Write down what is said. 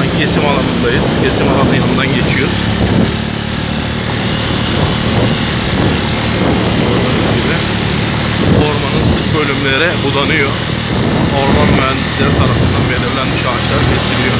an kesim alanındayız. Kesim alanı yanından geçiyoruz. Gördüğünüz gibi ormanın sık bölümlere budanıyor. Orman mühendisleri tarafından belirlenmiş ağaçlar kesiliyor.